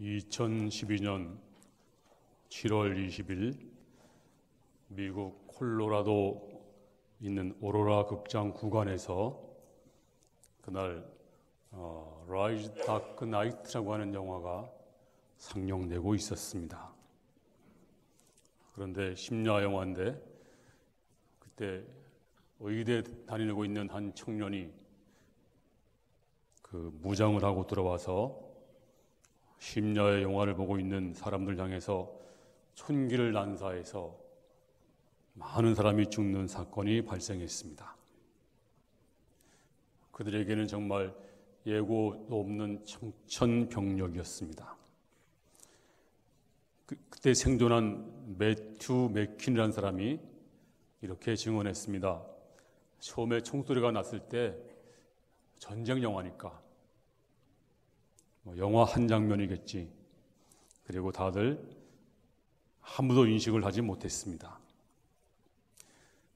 2012년 7월 20일 미국 콜로라도 있는 오로라 극장 구간에서 그날 어, 라이즈 다크 나이트라고 하는 영화가 상영되고 있었습니다. 그런데 심야 영화인데 그때 의대 다니고 있는 한 청년이 그 무장을 하고 들어와서 심야의 영화를 보고 있는 사람들 향해서 촌기를 난사해서 많은 사람이 죽는 사건이 발생했습니다. 그들에게는 정말 예고도 없는 청천벽력이었습니다. 그, 때 생존한 매튜 맥킨이라는 사람이 이렇게 증언했습니다. 처음에 총소리가 났을 때 전쟁 영화니까 뭐 영화 한 장면이겠지. 그리고 다들 아무도 인식을 하지 못했습니다.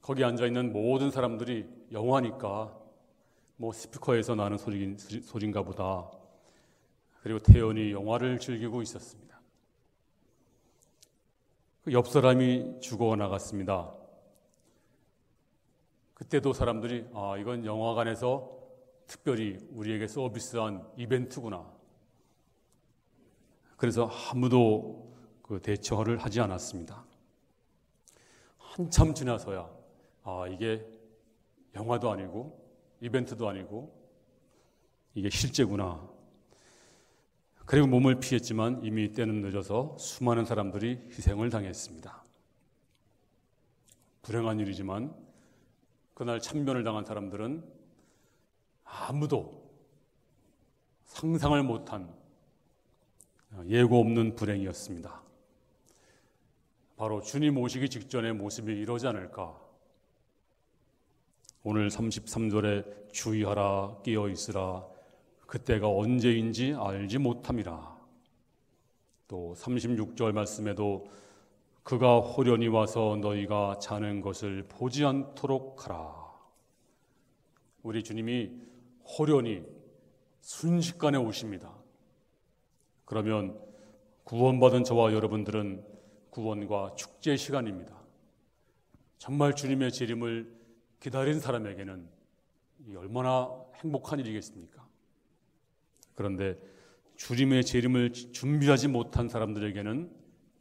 거기 앉아 있는 모든 사람들이 영화니까 뭐 스피커에서 나는 소리, 소리인가 보다. 그리고 태연이 영화를 즐기고 있었습니다. 그 옆 사람이 죽어 나갔습니다. 그때도 사람들이 아, 이건 영화관에서 특별히 우리에게 서비스한 이벤트구나. 그래서 아무도 그 대처를 하지 않았습니다. 한참 지나서야 아 이게 영화도 아니고 이벤트도 아니고 이게 실제구나. 그리고 몸을 피했지만 이미 때는 늦어서 수많은 사람들이 희생을 당했습니다. 불행한 일이지만 그날 참변을 당한 사람들은 아무도 상상을 못한 예고 없는 불행이었습니다. 바로 주님 오시기 직전의 모습이 이러지 않을까. 오늘 33절에 주의하라 깨어 있으라 그때가 언제인지 알지 못함이라. 또 36절 말씀에도 그가 호련히 와서 너희가 자는 것을 보지 않도록 하라. 우리 주님이 호련히 순식간에 오십니다. 그러면 구원받은 저와 여러분들은 구원과 축제 시간입니다. 정말 주님의 재림을 기다린 사람에게는 얼마나 행복한 일이겠습니까? 그런데 주님의 재림을 준비하지 못한 사람들에게는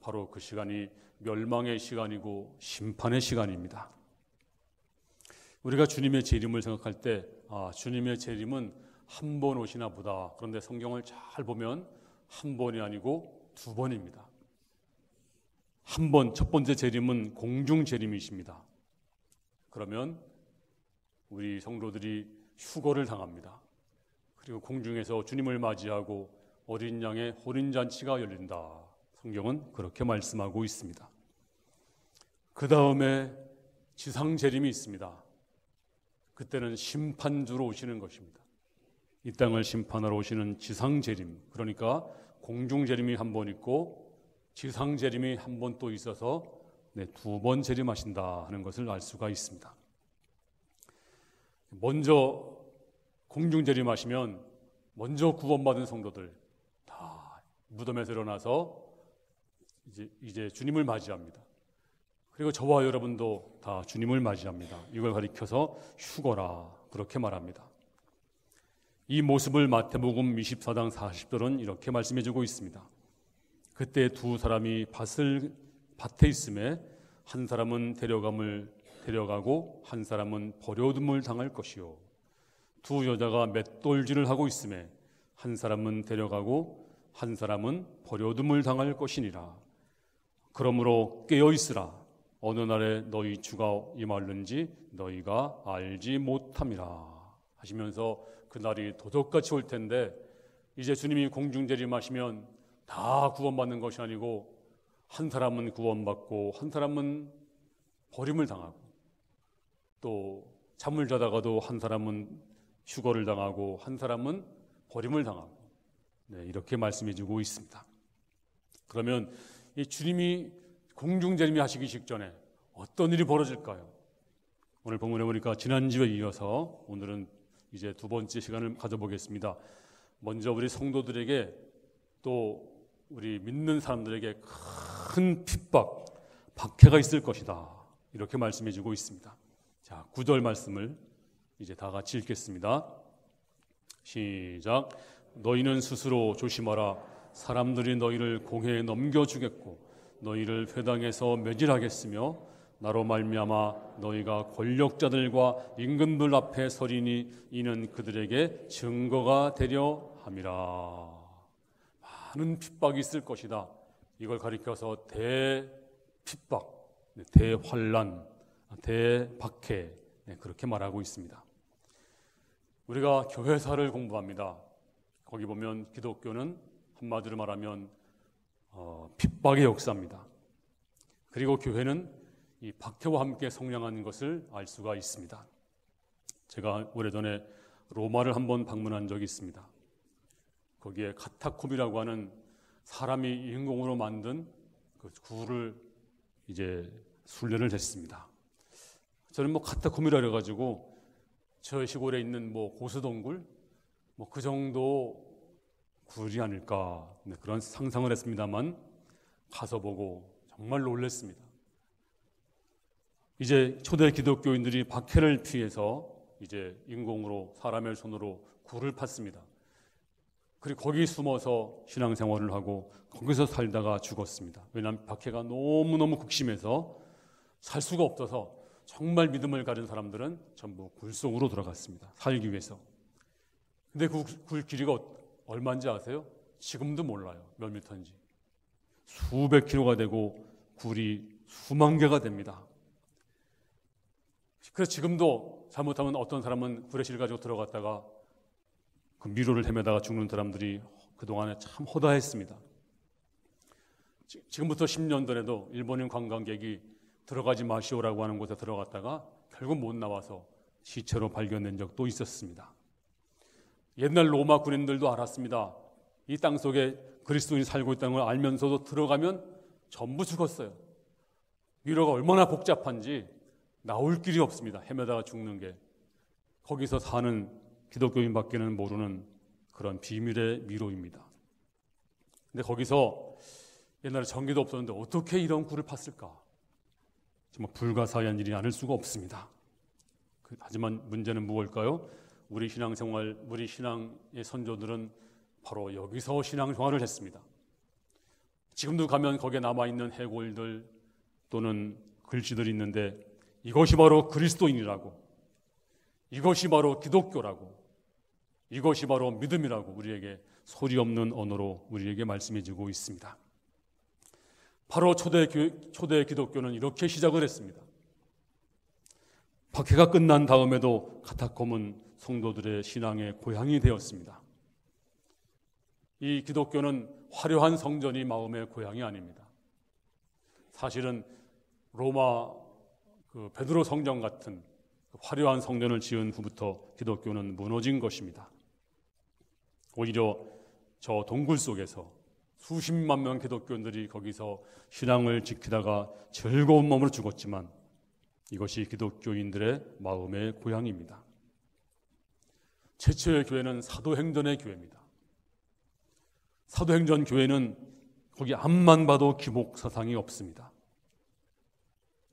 바로 그 시간이 멸망의 시간이고 심판의 시간입니다. 우리가 주님의 재림을 생각할 때, 아, 주님의 재림은 한 번 오시나 보다. 그런데 성경을 잘 보면 한 번이 아니고 두 번입니다. 한 번, 첫 번째 재림은 공중 재림이십니다. 그러면 우리 성도들이 휴거를 당합니다. 그리고 공중에서 주님을 맞이하고 어린 양의 혼인잔치가 열린다. 성경은 그렇게 말씀하고 있습니다. 그 다음에 지상 재림이 있습니다. 그때는 심판주로 오시는 것입니다. 이 땅을 심판하러 오시는 지상 재림, 그러니까 공중 재림이 한 번 있고 지상 재림이 한 번 또 있어서 네, 두번 재림하신다 하는 것을 알 수가 있습니다. 먼저 공중 재림하시면 먼저 구원받은 성도들 다 무덤에서 일어나서 이제, 이제 주님을 맞이합니다. 그리고 저와 여러분도 다 주님을 맞이합니다. 이걸 가리켜서 휴거라 그렇게 말합니다. 이 모습을 마태복음 24장 40절은 이렇게 말씀해 주고 있습니다. 그때 두 사람이 밭을 밭에 있음에 한 사람은 데려감을 데려가고 한 사람은 버려둠을 당할 것이요. 두 여자가 맷돌질을 하고 있음에 한 사람은 데려가고 한 사람은 버려둠을 당할 것이니라. 그러므로 깨어 있으라. 어느 날에 너희 주가 임할는지 너희가 알지 못함이라. 하시면서 그날이 도덕같이 올 텐데 이제 주님이 공중 재림하시면 다 구원받는 것이 아니고 한 사람은 구원받고 한 사람은 버림을 당하고 또 잠을 자다가도 한 사람은 휴거를 당하고 한 사람은 버림을 당하고 네, 이렇게 말씀해 주고 있습니다. 그러면 이 주님이 공중 재림이 하시기 직전에 어떤 일이 벌어질까요? 오늘 본문에 보니까 지난주에 이어서 오늘은 이제 두 번째 시간을 가져보겠습니다. 먼저 우리 성도들에게 또 우리 믿는 사람들에게 큰 핍박, 박해가 있을 것이다. 이렇게 말씀해 주고 있습니다. 자, 구절 말씀을 이제 다 같이 읽겠습니다. 시작. 너희는 스스로 조심하라. 사람들이 너희를 공회에 넘겨 주겠고 너희를 회당에서 매질하겠으며 나로 말미암아 너희가 권력자들과 임금들 앞에 서리니 이는 그들에게 증거가 되려 함이라. 많은 핍박이 있을 것이다. 이걸 가리켜서 대핍박, 네, 대환란, 대박해 네, 그렇게 말하고 있습니다. 우리가 교회사를 공부합니다. 거기 보면 기독교는 한마디로 말하면 어, 핍박의 역사입니다. 그리고 교회는 이 박해와 함께 성장하는 것을 알 수가 있습니다. 제가 오래전에 로마를 한번 방문한 적이 있습니다. 거기에 카타콤이라고 하는 사람이 인공으로 만든 그 굴을 이제 순례를 했습니다. 저는 뭐 카타콤이라 그래가지고 저 시골에 있는 뭐 고수동굴 뭐 그 정도 굴이 아닐까 네, 그런 상상을 했습니다만 가서 보고 정말 놀랐습니다. 이제 초대 기독교인들이 박해를 피해서 이제 인공으로 사람의 손으로 굴을 팠습니다. 그리고 거기 숨어서 신앙생활을 하고 거기서 살다가 죽었습니다. 왜냐하면 박해가 너무너무 극심해서 살 수가 없어서 정말 믿음을 가진 사람들은 전부 굴 속으로 들어갔습니다. 살기 위해서. 근데 그 굴 길이가 얼마인지 아세요? 지금도 몰라요. 몇 미터인지. 수백 킬로가 되고 굴이 수만 개가 됩니다. 그래서 지금도 잘못하면 어떤 사람은 굴에 실 가지고 들어갔다가 그 미로를 헤매다가 죽는 사람들이 그동안에 참 허다했습니다. 지금부터 10년 전에도 일본인 관광객이 들어가지 마시오라고 하는 곳에 들어갔다가 결국 못 나와서 시체로 발견된 적도 있었습니다. 옛날 로마 군인들도 알았습니다. 이 땅 속에 그리스도인이 살고 있다는 걸 알면서도 들어가면 전부 죽었어요. 미로가 얼마나 복잡한지 나올 길이 없습니다. 헤매다가 죽는 게. 거기서 사는 기독교인밖에는 모르는 그런 비밀의 미로입니다. 근데 거기서 옛날에 전기도 없었는데 어떻게 이런 굴을 팠을까? 정말 불가사의한 일이 아닐 수가 없습니다. 그, 하지만 문제는 무엇일까요? 우리 신앙생활, 우리 신앙의 선조들은 바로 여기서 신앙생활을 했습니다. 지금도 가면 거기에 남아있는 해골들 또는 글씨들이 있는데 이것이 바로 그리스도인이라고 이것이 바로 기독교라고 이것이 바로 믿음이라고 우리에게 소리 없는 언어로 우리에게 말씀해 주고 있습니다. 바로 초대, 초대 기독교는 이렇게 시작을 했습니다. 박해가 끝난 다음에도 카타콤은 성도들의 신앙의 고향이 되었습니다. 이 기독교는 화려한 성전이 마음의 고향이 아닙니다. 사실은 로마 그 베드로 성전 같은 화려한 성전을 지은 후부터 기독교는 무너진 것입니다. 오히려 저 동굴 속에서 수십만 명 기독교인들이 거기서 신앙을 지키다가 즐거운 몸으로 죽었지만 이것이 기독교인들의 마음의 고향입니다. 최초의 교회는 사도행전의 교회입니다. 사도행전 교회는 거기 앞만 봐도 기복 사상이 없습니다.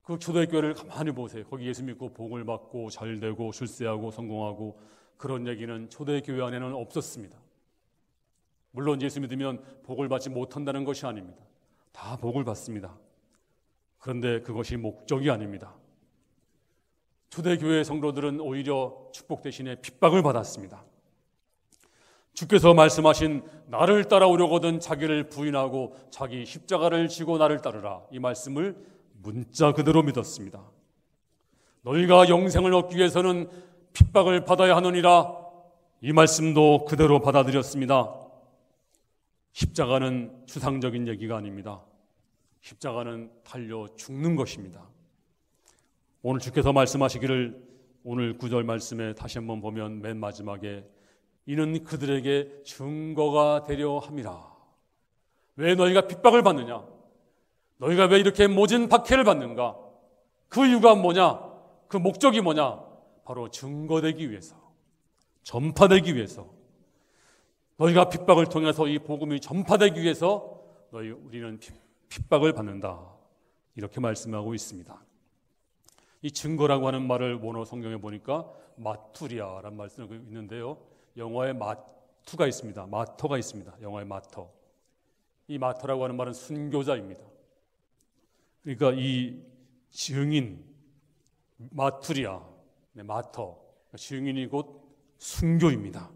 그 초대교회를 가만히 보세요. 거기 예수 믿고 복을 받고 잘 되고 출세하고 성공하고 그런 얘기는 초대교회 안에는 없었습니다. 물론 예수 믿으면 복을 받지 못한다는 것이 아닙니다. 다 복을 받습니다. 그런데 그것이 목적이 아닙니다. 초대교회 성도들은 오히려 축복 대신에 핍박을 받았습니다. 주께서 말씀하신 나를 따라오려거든 자기를 부인하고 자기 십자가를 지고 나를 따르라 이 말씀을 문자 그대로 믿었습니다. 너희가 영생을 얻기 위해서는 핍박을 받아야 하느니라 이 말씀도 그대로 받아들였습니다. 십자가는 추상적인 얘기가 아닙니다. 십자가는 달려 죽는 것입니다. 오늘 주께서 말씀하시기를 오늘 구절 말씀에 다시 한번 보면 맨 마지막에 이는 그들에게 증거가 되려 함이라. 왜 너희가 핍박을 받느냐? 너희가 왜 이렇게 모진 박해를 받는가? 그 이유가 뭐냐? 그 목적이 뭐냐? 바로 증거되기 위해서, 전파되기 위해서, 너희가 핍박을 통해서 이 복음이 전파되기 위해서 너희 우리는 핍박을 받는다. 이렇게 말씀하고 있습니다. 이 증거라고 하는 말을 원어 성경에 보니까 마투리아라는 말씀이 있는데요. 영어에 마투가 있습니다. 마터가 있습니다. 영어에 마터. 이 마터라고 하는 말은 순교자입니다. 그러니까 이 증인 마투리아, 네, 마터, 증인이 곧 순교입니다.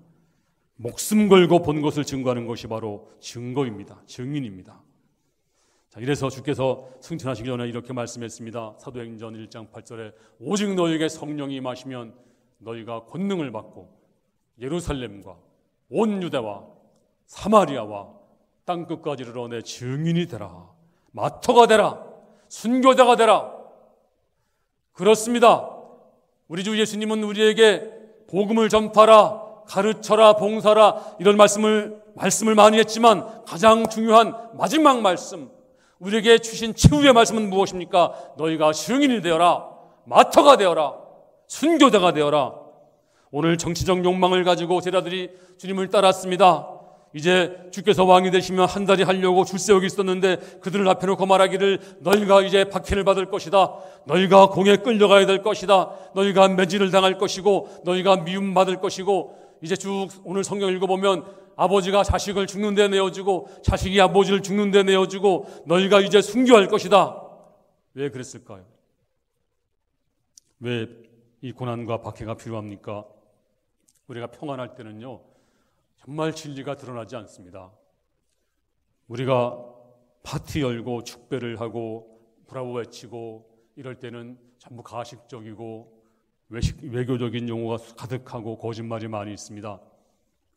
목숨 걸고 본 것을 증거하는 것이 바로 증거입니다. 증인입니다. 자, 이래서 주께서 승천하시기 전에 이렇게 말씀했습니다. 사도행전 1장 8절에 오직 너희에게 성령이 마시면 너희가 권능을 받고 예루살렘과 온 유대와 사마리아와 땅 끝까지 이르러 내 증인이 되라. 마터가 되라. 순교자가 되라. 그렇습니다. 우리 주 예수님은 우리에게 복음을 전파라, 가르쳐라, 봉사라 이런 말씀을 말씀을 많이 했지만 가장 중요한 마지막 말씀 우리에게 주신 최후의 말씀은 무엇입니까? 너희가 증인이 되어라. 마터가 되어라. 순교자가 되어라. 오늘 정치적 욕망을 가지고 제자들이 주님을 따랐습니다. 이제 주께서 왕이 되시면 한 달이 하려고 줄 세우기 있었는데 그들을 앞에 놓고 말하기를 너희가 이제 박해를 받을 것이다. 너희가 공에 끌려가야 될 것이다. 너희가 매질을 당할 것이고 너희가 미움받을 것이고 이제 쭉 오늘 성경 읽어보면 아버지가 자식을 죽는 데 내어주고 자식이 아버지를 죽는 데 내어주고 너희가 이제 순교할 것이다. 왜 그랬을까요? 왜 이 고난과 박해가 필요합니까? 우리가 평안할 때는요, 정말 진리가 드러나지 않습니다. 우리가 파티 열고 축배를 하고 브라보 외치고 이럴 때는 전부 가식적이고 외식, 외교적인 용어가 가득하고 거짓말이 많이 있습니다.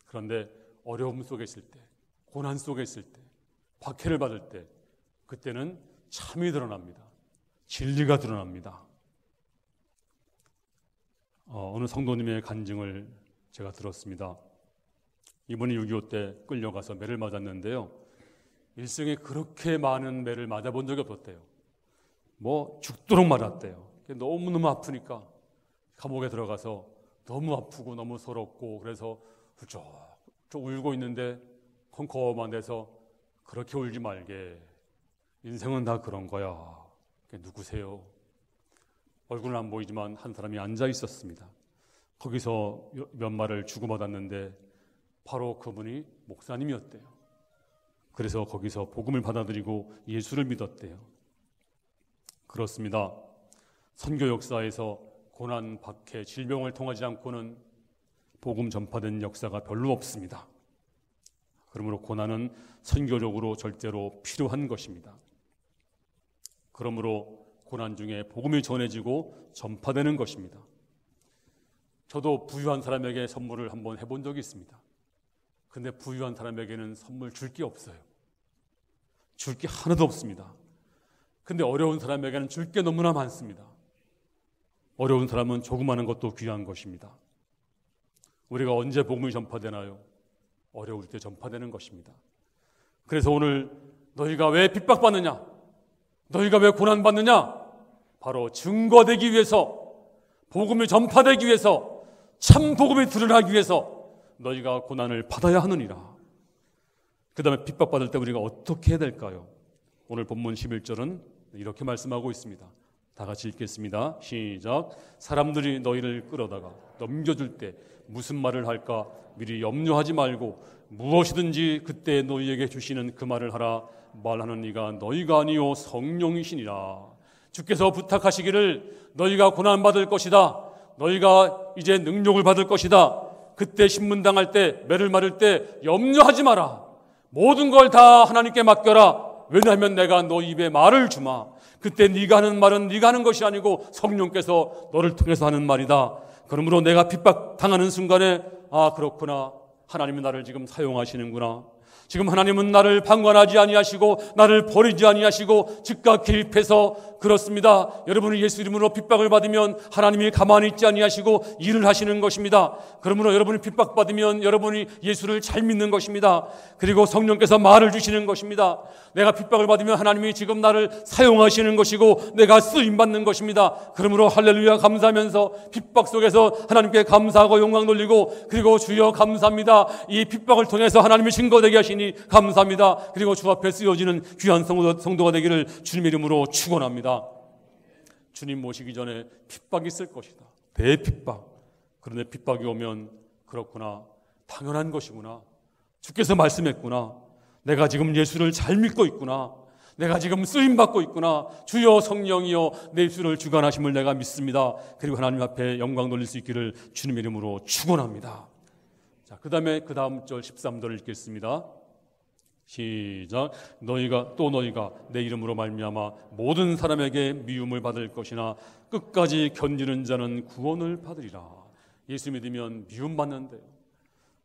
그런데 어려움 속에 있을 때, 고난 속에 있을 때, 박해를 받을 때, 그때는 참이 드러납니다. 진리가 드러납니다. 어, 어느 성도님의 간증을 제가 들었습니다. 이분이 6.25 때 끌려가서 매를 맞았는데요. 일생에 그렇게 많은 매를 맞아본 적이 없었대요. 뭐 죽도록 맞았대요. 너무너무 아프니까 감옥에 들어가서 너무 아프고 너무 서럽고 그래서 훌쩍 저 울고 있는데 컴컴한 데서 그렇게 울지 말게. 인생은 다 그런 거야. 누구세요? 얼굴은 안 보이지만 한 사람이 앉아 있었습니다. 거기서 몇 말을 주고받았는데 바로 그분이 목사님이었대요. 그래서 거기서 복음을 받아들이고 예수를 믿었대요. 그렇습니다. 선교 역사에서 고난, 박해, 질병을 통하지 않고는 복음 전파된 역사가 별로 없습니다. 그러므로 고난은 선교적으로 절대로 필요한 것입니다. 그러므로 고난 중에 복음이 전해지고 전파되는 것입니다. 저도 부유한 사람에게 선물을 한번 해본 적이 있습니다. 근데 부유한 사람에게는 선물 줄 게 없어요. 줄 게 하나도 없습니다. 근데 어려운 사람에게는 줄 게 너무나 많습니다. 어려운 사람은 조그마한 것도 귀한 것입니다. 우리가 언제 복음이 전파되나요? 어려울 때 전파되는 것입니다. 그래서 오늘 너희가 왜 핍박받느냐? 너희가 왜 고난받느냐? 바로 증거되기 위해서, 복음이 전파되기 위해서, 참 복음이 드러나기 위해서 너희가 고난을 받아야 하느니라. 그 다음에 핍박받을 때 우리가 어떻게 해야 될까요? 오늘 본문 11절은 이렇게 말씀하고 있습니다. 다 같이 읽겠습니다. 시작. 사람들이 너희를 끌어다가 넘겨줄 때 무슨 말을 할까 미리 염려하지 말고 무엇이든지 그때 너희에게 주시는 그 말을 하라 말하는 이가 너희가 아니요 성령이시니라 주께서 부탁하시기를 너희가 고난 받을 것이다 너희가 이제 능력을 받을 것이다 그때 신문 당할 때 매를 맞을 때 염려하지 마라. 모든 걸 다 하나님께 맡겨라. 왜냐하면 내가 너 입에 말을 주마. 그때 네가 하는 말은 네가 하는 것이 아니고 성령께서 너를 통해서 하는 말이다. 그러므로 내가 핍박 당하는 순간에 아 그렇구나. 하나님은 나를 지금 사용하시는구나 지금 하나님은 나를 방관하지 아니하시고 나를 버리지 아니하시고 즉각 개입해서 그렇습니다. 여러분이 예수 이름으로 핍박을 받으면 하나님이 가만히 있지 아니하시고 일을 하시는 것입니다. 그러므로 여러분이 핍박받으면 여러분이 예수를 잘 믿는 것입니다. 그리고 성령께서 말을 주시는 것입니다. 내가 핍박을 받으면 하나님이 지금 나를 사용하시는 것이고 내가 쓰임 받는 것입니다. 그러므로 할렐루야 감사하면서 핍박 속에서 하나님께 감사하고 영광 돌리고 그리고 주여 감사합니다. 이 핍박을 통해서 하나님이 증거되게 되게 하시니 감사합니다. 그리고 주 앞에 쓰여지는 귀한 성도가 되기를 주님의 이름으로 축원합니다. 주님 모시기 전에 핍박이 있을 것이다. 대핍박. 그런데 핍박이 오면 그렇구나. 당연한 것이구나. 주께서 말씀했구나. 내가 지금 예수를 잘 믿고 있구나. 내가 지금 쓰임 받고 있구나. 주여 성령이여 내 입술을 주관하심을 내가 믿습니다. 그리고 하나님 앞에 영광 돌릴 수 있기를 주님의 이름으로 축원합니다. 자, 그다음에 그 다음 절 13절을 읽겠습니다. 시작. 너희가 또 너희가 내 이름으로 말미암아 모든 사람에게 미움을 받을 것이나 끝까지 견디는 자는 구원을 받으리라. 예수 믿으면 미움 받는데요.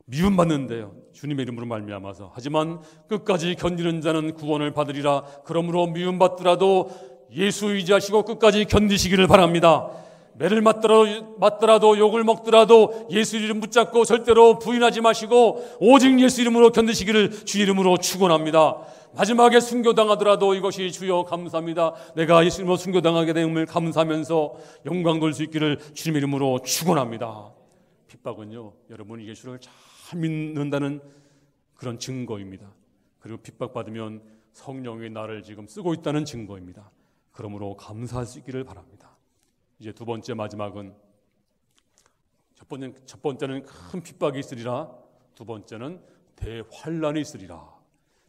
미움 받는데요. 주님의 이름으로 말미암아서. 하지만 끝까지 견디는 자는 구원을 받으리라. 그러므로 미움 받더라도 예수 의지하시고 끝까지 견디시기를 바랍니다. 매를 맞더라도, 맞더라도 욕을 먹더라도 예수 이름 붙잡고 절대로 부인하지 마시고 오직 예수 이름으로 견디시기를 주 이름으로 축원합니다. 마지막에 순교당하더라도 이것이 주여 감사합니다. 내가 예수 이름으로 순교당하게 됨을 감사하면서 영광 돌 수 있기를 주님 이름으로 축원합니다. 핍박은요. 여러분이 예수를 잘 믿는다는 그런 증거입니다. 그리고 핍박받으면 성령이 나를 지금 쓰고 있다는 증거입니다. 그러므로 감사할 수 있기를 바랍니다. 이제 두 번째 마지막은 첫 번째 첫 번째는 큰 핍박이 있으리라. 두 번째는 대환란이 있으리라.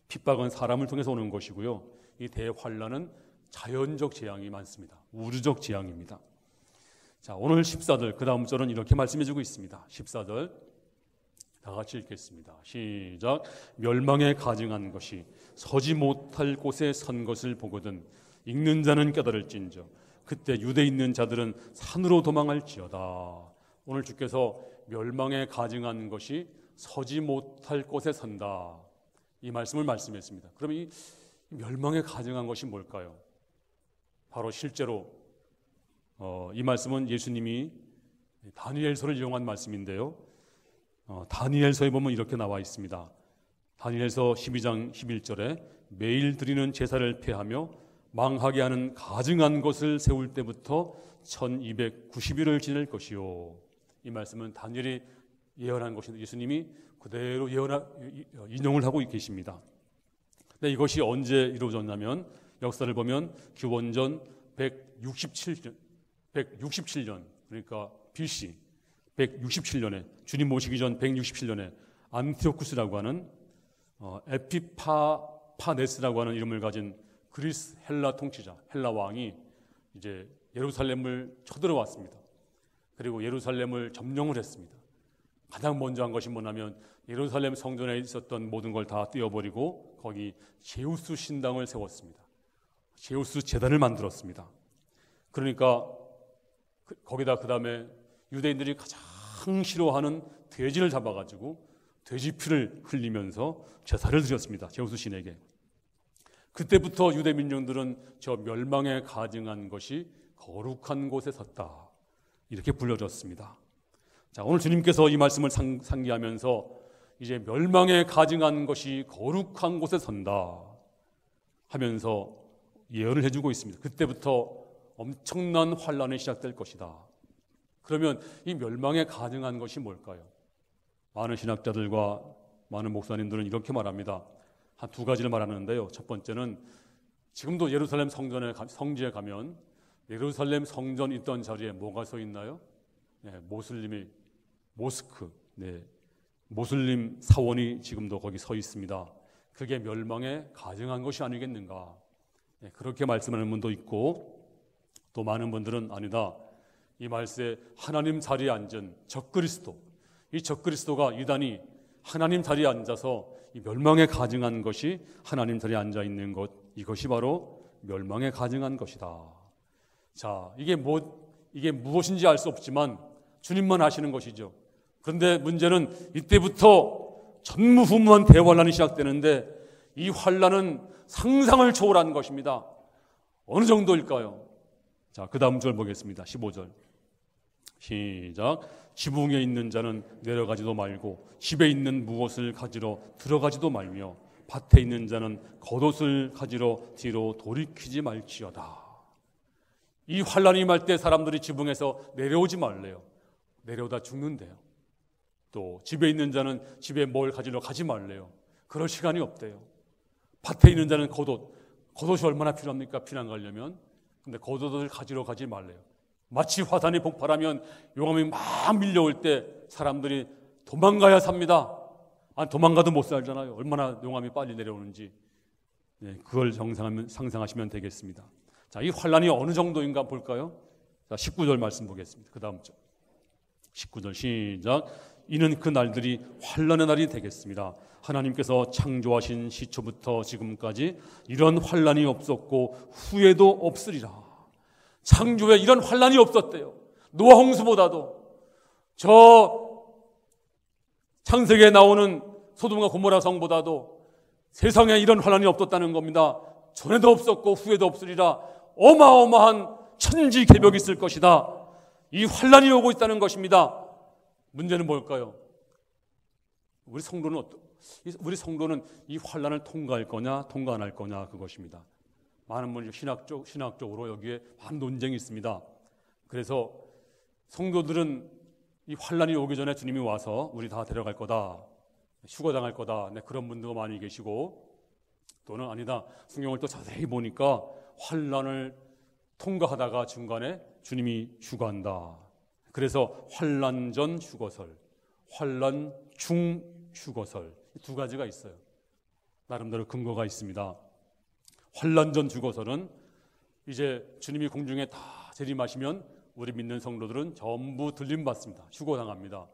핍박은 사람을 통해서 오는 것이고요. 이 대환란은 자연적 재앙이 많습니다. 우주적 재앙입니다. 자, 오늘 14절 그 다음 절은 이렇게 말씀해 주고 있습니다. 14절 다 같이 읽겠습니다. 시작. 멸망에 가증한 것이 서지 못할 곳에 선 것을 보거든 읽는 자는 깨달을진저 그때 유대에 있는 자들은 산으로 도망할지어다. 오늘 주께서 멸망에 가증한 것이 서지 못할 곳에 선다. 이 말씀을 말씀했습니다. 그럼 이 멸망에 가증한 것이 뭘까요? 바로 실제로 어, 이 말씀은 예수님이 다니엘서를 이용한 말씀인데요. 어, 다니엘서에 보면 이렇게 나와 있습니다. 다니엘서 12장 11절에 매일 드리는 제사를 폐하며 망하게 하는 가증한 것을 세울 때부터 1290일을 지낼 것이요. 이 말씀은 다니엘이 예언한 것인데 예수님이 그대로 예언하, 인용을 하고 계십니다. 근데 이것이 언제 이루어졌냐면 역사를 보면 기원전 167년, 167년 그러니까 BC 167년에 주님 모시기 전 167년에 안티오쿠스라고 하는 어, 에피파파네스라고 하는 이름을 가진 그리스 헬라 통치자 헬라 왕이 이제 예루살렘을 쳐들어왔습니다. 그리고 예루살렘을 점령을 했습니다. 가장 먼저 한 것이 뭐냐면 예루살렘 성전에 있었던 모든 걸다 띄어버리고 거기 제우스 신당을 세웠습니다. 제우스 재단을 만들었습니다. 그러니까 그, 거기다 그 다음에 유대인들이 가장 싫어하는 돼지를 잡아가지고 돼지 피를 흘리면서 제사를 드렸습니다. 제우스 신에게. 그때부터 유대 민족들은 저 멸망에 가증한 것이 거룩한 곳에 섰다. 이렇게 불려졌습니다. 자, 오늘 주님께서 이 말씀을 상, 상기하면서 이제 멸망에 가증한 것이 거룩한 곳에 선다 하면서 예언을 해주고 있습니다. 그때부터 엄청난 환란이 시작될 것이다. 그러면 이 멸망에 가증한 것이 뭘까요? 많은 신학자들과 많은 목사님들은 이렇게 말합니다. 한 두 가지를 말하는데요. 첫 번째는 지금도 예루살렘 성전에 성지에 가면 예루살렘 성전 있던 자리에 뭐가 서 있나요? 네, 모슬림이 모스크, 네, 모슬림 사원이 지금도 거기 서 있습니다. 그게 멸망에 가증한 것이 아니겠는가? 네, 그렇게 말씀하는 분도 있고 또 많은 분들은 아니다. 이 말씀에 하나님 자리에 앉은 적그리스도, 이 적그리스도가 이단이 하나님 자리에 앉아서 이 멸망에 가증한 것이 하나님 자리에 앉아 있는 것 이것이 바로 멸망에 가증한 것이다. 자, 이게 뭐 이게 무엇인지 알 수 없지만 주님만 아시는 것이죠. 그런데 문제는 이때부터 전무후무한 대환란이 시작되는데 이 환란은 상상을 초월한 것입니다. 어느 정도일까요? 자, 그 다음 절 보겠습니다. 15절. 시작. 지붕에 있는 자는 내려가지도 말고 집에 있는 무엇을 가지러 들어가지도 말며 밭에 있는 자는 겉옷을 가지러 뒤로 돌이키지 말지어다. 이 환란이 임할 때 사람들이 지붕에서 내려오지 말래요. 내려오다 죽는데요. 또 집에 있는 자는 집에 뭘 가지러 가지 말래요. 그럴 시간이 없대요. 밭에 있는 자는 겉옷, 겉옷이 얼마나 필요합니까? 피난 가려면. 근데 겉옷을 가지러 가지 말래요. 마치 화산이 폭발하면 용암이 막 밀려올 때 사람들이 도망가야 삽니다. 아, 도망가도 못 살잖아요. 얼마나 용암이 빨리 내려오는지. 네, 그걸 정상하면, 상상하시면 되겠습니다. 자, 이 환란이 어느 정도인가 볼까요? 자, 19절 말씀 보겠습니다. 그 다음 절. 19절 시작. 이는 그 날들이 환란의 날이 되겠습니다. 하나님께서 창조하신 시초부터 지금까지 이런 환란이 없었고 후에도 없으리라. 창조에 이런 환란이 없었대요. 노아 홍수보다도 저 창세기에 나오는 소돔과 고모라 성보다도 세상에 이런 환란이 없었다는 겁니다. 전에도 없었고 후에도 없으리라. 어마어마한 천지 개벽이 있을 것이다. 이 환란이 오고 있다는 것입니다. 문제는 뭘까요? 우리 성도는 어떠, 우리 성도는 이 환란을 통과할 거냐, 통과 안 할 거냐 그것입니다. 많은 분이 신학적 신학적으로 여기에 많은 논쟁이 있습니다. 그래서 성도들은 이 환란이 오기 전에 주님이 와서 우리 다 데려갈 거다, 휴거 당할 거다. 네, 그런 분들도 많이 계시고 또는 아니다. 성경을 또 자세히 보니까 환란을 통과하다가 중간에 주님이 휴거한다. 그래서 환란 전 휴거설, 환란 중 휴거설 두 가지가 있어요. 나름대로 근거가 있습니다. 환란 전 휴거설은 이제 주님이 공중에 다 재림하시면 우리 믿는 성도들은 전부 들림 받습니다. 휴거당합니다.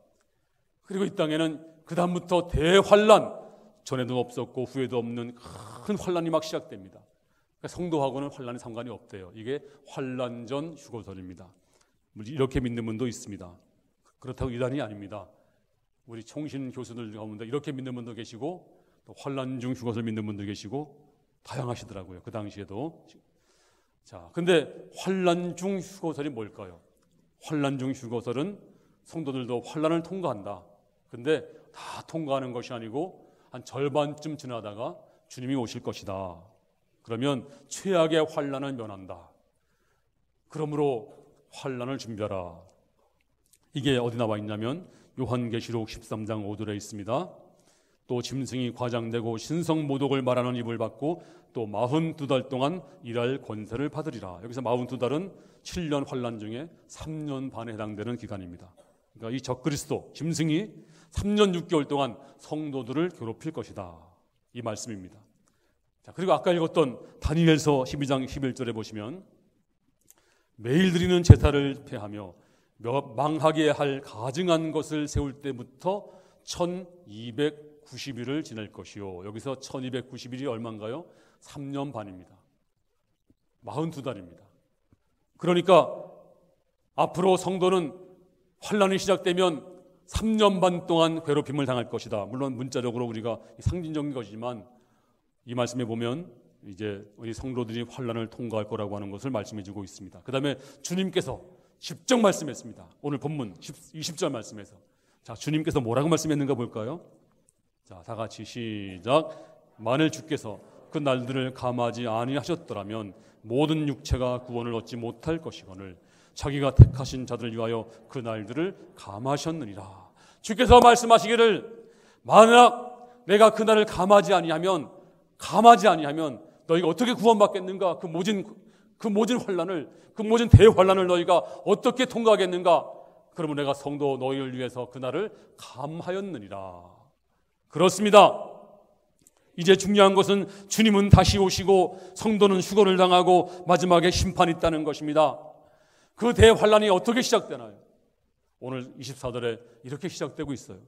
그리고 이 땅에는 그 다음부터 대환란 전에도 없었고 후에도 없는 큰 환란이 막 시작됩니다. 그러니까 성도하고는 환란이 상관이 없대요. 이게 환란 전 휴거설입니다. 이렇게 믿는 분도 있습니다. 그렇다고 이단이 아닙니다. 우리 총신 교수들 가운데 이렇게 믿는 분도 계시고 또 환란 중 휴거설 믿는 분도 계시고 다양하시더라고요. 그 당시에도. 자, 근데 환란 중 휴거설이 뭘까요? 환란 중 휴거설은 성도들도 환란을 통과한다. 근데 다 통과하는 것이 아니고 한 절반쯤 지나다가 주님이 오실 것이다. 그러면 최악의 환란을 면한다. 그러므로 환란을 준비하라. 이게 어디 나와 있냐면 요한계시록 13장 5절에 있습니다. 또 짐승이 과장되고 신성 모독을 말하는 입을 받고 또 42달 동안 일할 권세를 받으리라. 여기서 42달은 7년 환란 중에 3년 반에 해당되는 기간입니다. 그러니까 이 적그리스도 짐승이 3년 6개월 동안 성도들을 괴롭힐 것이다. 이 말씀입니다. 자, 그리고 아까 읽었던 다니엘서 12장 11절에 보시면 매일 드리는 제사를 폐하며 망하게 할 가증한 것을 세울 때부터 1290일을 지낼 것이요. 여기서 1290일이 얼마인가요? 3년 반입니다. 42달입니다. 그러니까 앞으로 성도는 환란이 시작되면 3년 반 동안 괴롭힘을 당할 것이다. 물론 문자적으로 우리가 상징적인 것이지만 이 말씀에 보면 이제 우리 성도들이 환란을 통과할 거라고 하는 것을 말씀해 주고 있습니다. 그다음에 주님께서 직접 말씀했습니다. 오늘 본문 20절 말씀에서 자, 주님께서 뭐라고 말씀했는가 볼까요? 자, 다 같이 시작. 만일 주께서 그 날들을 감하지 아니하셨더라면 모든 육체가 구원을 얻지 못할 것이거늘 자기가 택하신 자들을 위하여 그 날들을 감하셨느니라. 주께서 말씀하시기를 만약 내가 그 날을 감하지 아니하면 감하지 아니하면 너희가 어떻게 구원받겠는가? 그 모진 그 모진 환란을 그 모진 대환란을 너희가 어떻게 통과하겠는가? 그러면 내가 성도 너희를 위해서 그 날을 감하였느니라. 그렇습니다. 이제 중요한 것은 주님은 다시 오시고 성도는 휴거를 당하고 마지막에 심판이 있다는 것입니다. 그 대환란이 어떻게 시작되나요? 오늘 24절에 이렇게 시작되고 있어요.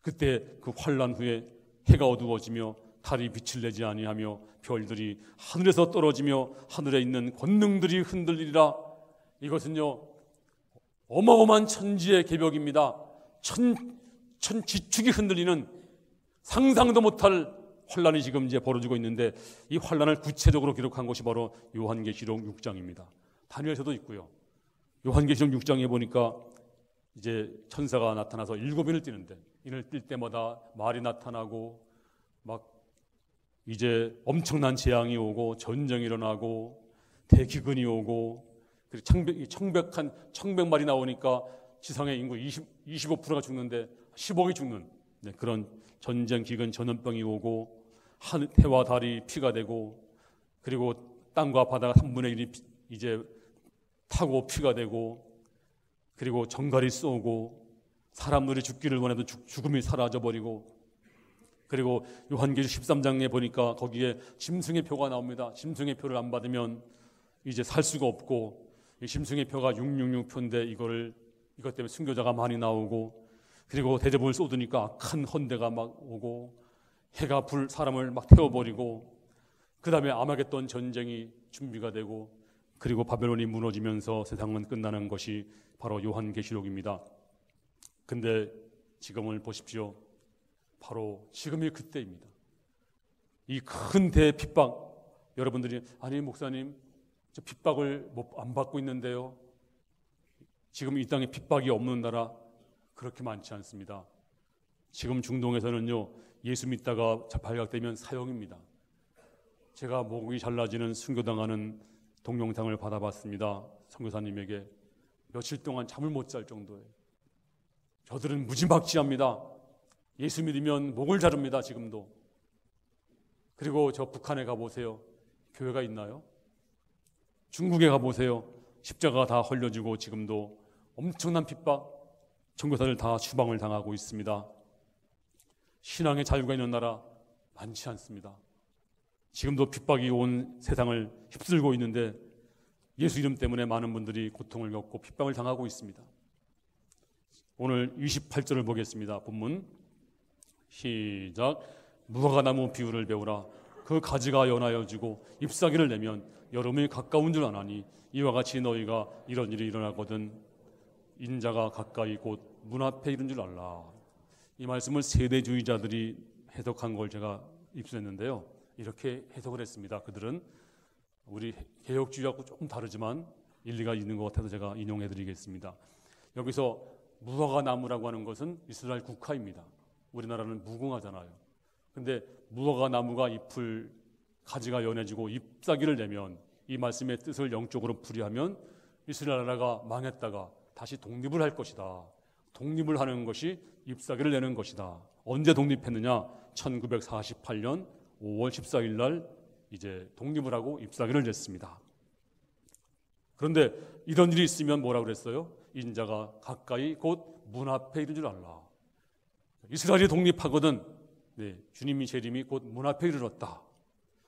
그때 그 환란 후에 해가 어두워지며 달이 빛을 내지 아니하며 별들이 하늘에서 떨어지며 하늘에 있는 권능들이 흔들리리라. 이것은요 어마어마한 천지의 개벽입니다. 천, 천 지축이 흔들리는 상상도 못할 환란이 지금 이제 벌어지고 있는데 이 환란을 구체적으로 기록한 것이 바로 요한계시록 6장입니다. 다니엘서도 있고요. 요한계시록 6장에 보니까 이제 천사가 나타나서 일곱 인을 띄는데 인을 뛸 때마다 말이 나타나고 막 이제 엄청난 재앙이 오고 전쟁이 일어나고 대기근이 오고 그리고 청백, 청백한 청백말이 나오니까 지상의 인구 20, 25%가 죽는데 10억이 죽는 네, 그런 전쟁 기근 전염병이 오고 한 해와 달이 피가 되고 그리고 땅과 바다가 3분의 1이 이제 타고 피가 되고 그리고 정갈이 쏘고 사람들이 죽기를 원해도 죽, 음이 사라져 버리고 그리고 요한계시 13장에 보니까 거기에 짐승의 표가 나옵니다. 짐승의 표를 안 받으면 이제 살 수가 없고 심승의 표가 666표인데 이거를 이것 때문에 순교자가 많이 나오고 그리고 대접을 쏟으니까 큰 헌대가 막 오고 해가 불 사람을 막 태워버리고 그 다음에 아마겟돈 전쟁이 준비가 되고 그리고 바벨론이 무너지면서 세상은 끝나는 것이 바로 요한계시록입니다. 근데 지금을 보십시오. 바로 지금이 그때입니다. 이 큰 대핍박 여러분들이 아니 목사님 저 핍박을 안 받고 있는데요. 지금 이 땅에 핍박이 없는 나라 그렇게 많지 않습니다. 지금 중동에서는요 예수 믿다가 발각되면 사형입니다. 제가 목이 잘라지는 순교당하는 동영상을 받아봤습니다. 선교사님에게 며칠 동안 잠을 못 잘 정도예요. 저들은 무지막지합니다. 예수 믿으면 목을 자릅니다. 지금도. 그리고 저 북한에 가보세요. 교회가 있나요? 중국에 가보세요. 십자가 다 헐려지고 지금도 엄청난 핍박, 청교사들 다 추방을 당하고 있습니다. 신앙의 자유가 있는 나라 많지 않습니다. 지금도 핍박이 온 세상을 휩쓸고 있는데 예수 이름 때문에 많은 분들이 고통을 겪고 핍박을 당하고 있습니다. 오늘 28절을 보겠습니다. 본문 시작 무화과 나무 비유를 배우라 그 가지가 연하여 지고 잎사귀를 내면 여름이 가까운 줄 아나니 이와 같이 너희가 이런 일이 일어나거든 인자가 가까이 곧 문 앞에 이른 줄 알라. 이 말씀을 세대주의자들이 해석한 걸 제가 입수했는데요. 이렇게 해석을 했습니다. 그들은 우리 개혁주의하고 조금 다르지만 일리가 있는 것 같아서 제가 인용해 드리겠습니다. 여기서 무화과 나무라고 하는 것은 이스라엘 국화입니다. 우리나라는 무궁화잖아요. 근데 무화과 나무가 잎을 가지가 연해지고 잎사귀를 내면 이 말씀의 뜻을 영적으로 풀이하면 이스라엘 나라가 망했다가 다시 독립을 할 것이다. 독립을 하는 것이 잎사귀를 내는 것이다. 언제 독립했느냐? 1948년 5월 14일 날 이제 독립을 하고 잎사귀를 냈습니다. 그런데 이런 일이 있으면 뭐라 그랬어요? 인자가 가까이 곧 문 앞에 이른 줄 알라. 이스라엘이 독립하거든 네, 주님이 재림이 곧 문 앞에 이르렀다.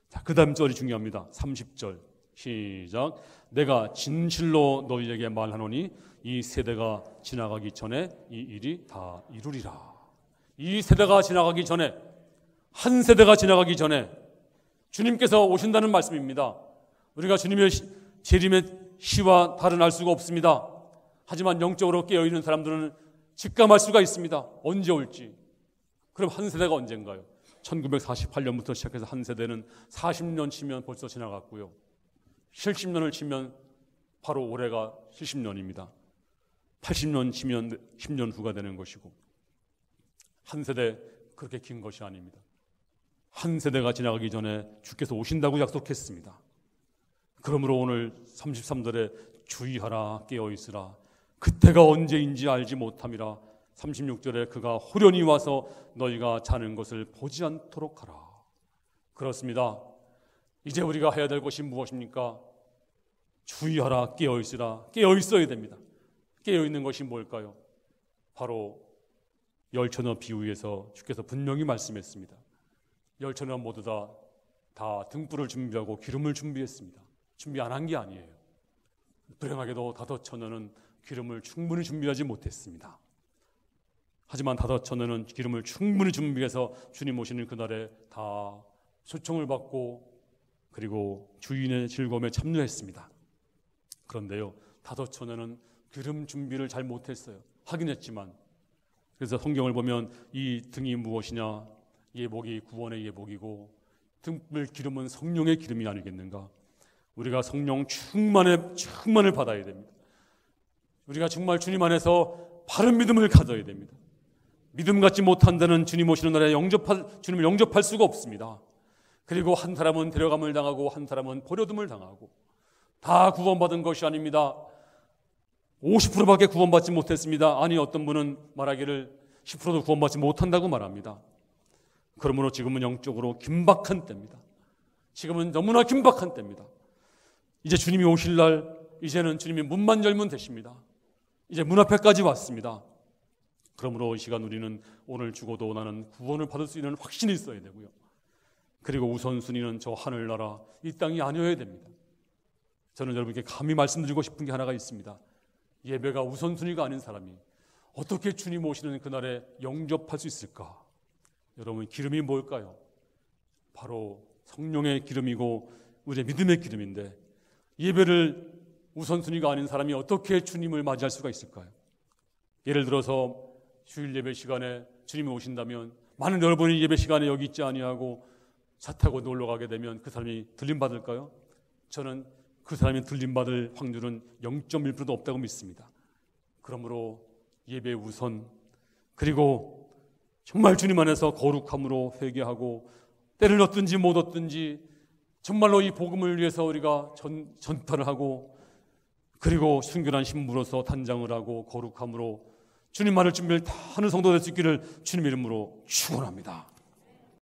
자, 그 다음 절이 중요합니다. 30절. 시작. 내가 진실로 너희에게 말하노니 이 세대가 지나가기 전에 이 일이 다 이루리라. 이 세대가 지나가기 전에 한 세대가 지나가기 전에 주님께서 오신다는 말씀입니다. 우리가 주님의 재림의 시와 다른 알 수가 없습니다. 하지만 영적으로 깨어 있는 사람들은 직감할 수가 있습니다. 언제 올지. 그럼 한 세대가 언젠가요? 1948년부터 시작해서 한 세대는 40년 치면 벌써 지나갔고요. 70년을 치면 바로 올해가 70년입니다. 80년 치면 10년 후가 되는 것이고 한 세대 그렇게 긴 것이 아닙니다. 한 세대가 지나가기 전에 주께서 오신다고 약속했습니다. 그러므로 오늘 33절에 주의하라 깨어 있으라 그때가 언제인지 알지 못함이라 36절에 그가 호련히 와서 너희가 자는 것을 보지 않도록 하라. 그렇습니다. 이제 우리가 해야 될 것이 무엇입니까? 주의하라, 깨어 있으라. 깨어 있어야 됩니다. 깨어 있는 것이 뭘까요? 바로 열처너 비유에서 주께서 분명히 말씀했습니다. 열처너 모두 다, 다 등불을 준비하고 기름을 준비했습니다. 준비 안 한 게 아니에요. 불행하게도 다섯 처녀는 기름을 충분히 준비하지 못했습니다. 하지만 다섯 처녀는 기름을 충분히 준비해서 주님 오시는 그날에 다 초청을 받고 그리고 주인의 즐거움에 참여했습니다. 그런데요, 다섯 처녀는 기름 준비를 잘 못했어요. 하긴 했지만. 그래서 성경을 보면 이 등이 무엇이냐? 예복이 구원의 예복이고 등불 기름은 성령의 기름이 아니겠는가? 우리가 성령 충만의 충만을 받아야 됩니다. 우리가 정말 주님 안에서 바른 믿음을 가져야 됩니다. 믿음 갖지 못한 데는 주님 오시는 날에 영접할, 주님을 영접할 수가 없습니다. 그리고 한 사람은 데려감을 당하고 한 사람은 버려둠을 당하고 다 구원받은 것이 아닙니다. 50%밖에 구원받지 못했습니다. 아니 어떤 분은 말하기를 10%도 구원받지 못한다고 말합니다. 그러므로 지금은 영적으로 긴박한 때입니다. 지금은 너무나 긴박한 때입니다. 이제 주님이 오실 날 이제는 주님이 문만 열면 되십니다. 이제 문 앞에까지 왔습니다. 그러므로 이 시간 우리는 오늘 죽어도 나는 구원을 받을 수 있는 확신이 있어야 되고요. 그리고 우선순위는 저 하늘나라 이 땅이 아니어야 됩니다. 저는 여러분께 감히 말씀드리고 싶은 게 하나가 있습니다. 예배가 우선순위가 아닌 사람이 어떻게 주님 오시는 그날에 영접할 수 있을까? 여러분 기름이 뭘까요? 바로 성령의 기름이고 우리의 믿음의 기름인데 예배를 우선순위가 아닌 사람이 어떻게 주님을 맞이할 수가 있을까요? 예를 들어서 주일 예배 시간에 주님이 오신다면 많은 여러분이 예배 시간에 여기 있지 아니하고 차 타고 놀러 가게 되면 그 사람이 들림 받을까요? 저는 그 사람이 들림 받을 확률은 0.1%도 없다고 믿습니다. 그러므로 예배 우선 그리고 정말 주님 안에서 거룩함으로 회개하고 때를 얻든지 못 얻든지 정말로 이 복음을 위해서 우리가 전, 전파를 하고 그리고 순결한 신부로서 단장을 하고 거룩함으로 주님 말을 준비를 다 하는 성도 될 수 있기를 주님 이름으로 축원합니다.